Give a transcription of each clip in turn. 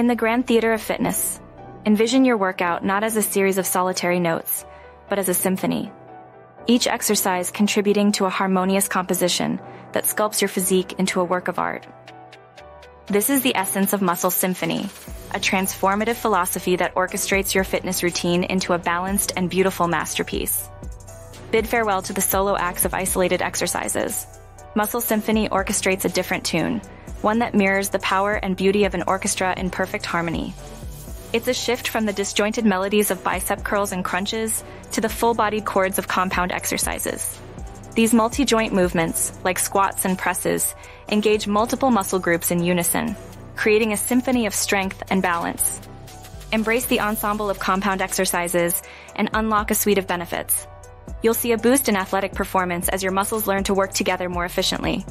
In the grand theater of fitness, envision your workout not as a series of solitary notes, but as a symphony. Each exercise contributing to a harmonious composition that sculpts your physique into a work of art. This is the essence of Muscle Symphony, a transformative philosophy that orchestrates your fitness routine into a balanced and beautiful masterpiece. Bid farewell to the solo acts of isolated exercises. Muscle Symphony orchestrates a different tune, one that mirrors the power and beauty of an orchestra in perfect harmony. It's a shift from the disjointed melodies of bicep curls and crunches to the full-bodied chords of compound exercises. These multi-joint movements, like squats and presses, engage multiple muscle groups in unison, creating a symphony of strength and balance. Embrace the ensemble of compound exercises and unlock a suite of benefits. You'll see a boost in athletic performance as your muscles learn to work together more efficiently.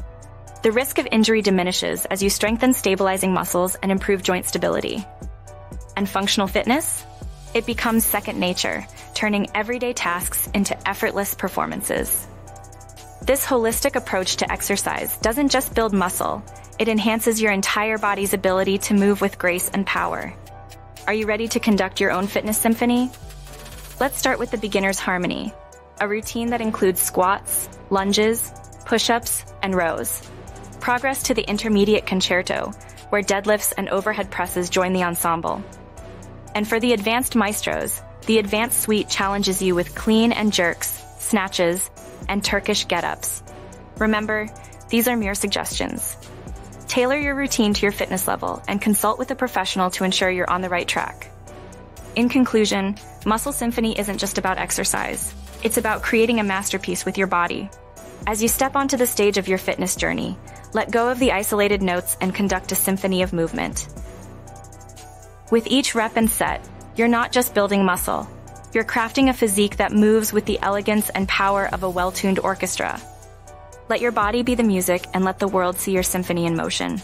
The risk of injury diminishes as you strengthen stabilizing muscles and improve joint stability. And functional fitness? It becomes second nature, turning everyday tasks into effortless performances. This holistic approach to exercise doesn't just build muscle, it enhances your entire body's ability to move with grace and power. Are you ready to conduct your own fitness symphony? Let's start with the beginner's harmony, a routine that includes squats, lunges, push-ups, and rows. Progress to the intermediate concerto, where deadlifts and overhead presses join the ensemble. And for the advanced maestros, the advanced suite challenges you with clean and jerks, snatches, and Turkish get-ups. Remember, these are mere suggestions. Tailor your routine to your fitness level and consult with a professional to ensure you're on the right track. In conclusion, Muscle Symphony isn't just about exercise. It's about creating a masterpiece with your body. As you step onto the stage of your fitness journey, let go of the isolated notes and conduct a symphony of movement. With each rep and set, you're not just building muscle, you're crafting a physique that moves with the elegance and power of a well-tuned orchestra. Let your body be the music and let the world see your symphony in motion.